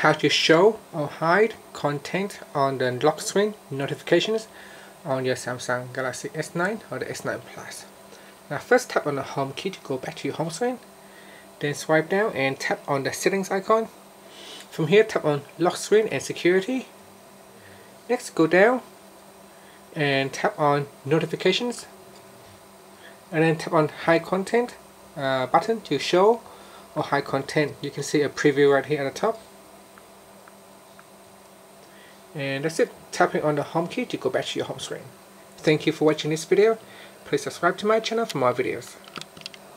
how to show or hide content on the lock screen notifications on your Samsung Galaxy S9 or the S9 Plus. Now first tap on the home key to go back to your home screen. Then swipe down and tap on the settings icon. From here tap on lock screen and security. Next go down and tap on notifications and then tap on hide content uh, button to show or hide content. You can see a preview right here at the top and that's it. Tapping on the home key to go back to your home screen. Thank you for watching this video. Please subscribe to my channel for more videos